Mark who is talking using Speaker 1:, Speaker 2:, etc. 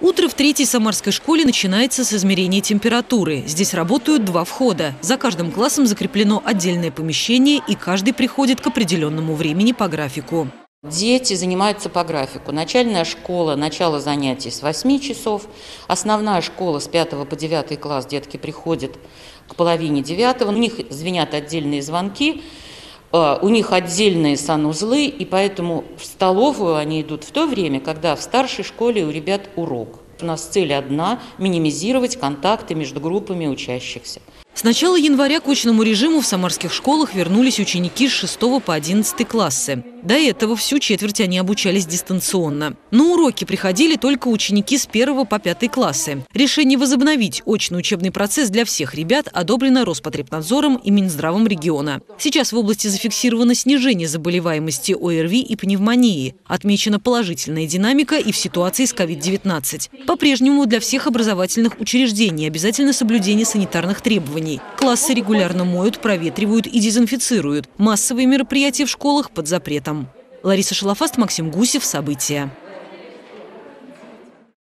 Speaker 1: Утро в третьей самарской школе начинается с измерения температуры. Здесь работают два входа. За каждым классом закреплено отдельное помещение, и каждый приходит к определенному времени по графику.
Speaker 2: Дети занимаются по графику. Начальная школа, начало занятий с 8 часов. Основная школа с 5 по 9 класс детки приходят к половине 9. У них звенят отдельные звонки, у них отдельные санузлы, и поэтому в столовую они идут в то время, когда в старшей школе у ребят урок. У нас цель одна – минимизировать контакты между группами учащихся.
Speaker 1: С начала января к очному режиму в самарских школах вернулись ученики с 6 по 11 классы. До этого всю четверть они обучались дистанционно. На уроки приходили только ученики с 1 по 5 классы. Решение возобновить очный учебный процесс для всех ребят одобрено Роспотребнадзором и Минздравом региона. Сейчас в области зафиксировано снижение заболеваемости ОРВИ и пневмонии. Отмечена положительная динамика и в ситуации с COVID-19. По-прежнему для всех образовательных учреждений обязательно соблюдение санитарных требований помещений. Классы регулярно моют, проветривают и дезинфицируют. Массовые мероприятия в школах под запретом. Лариса Шалафаст, Максим Гусев. События.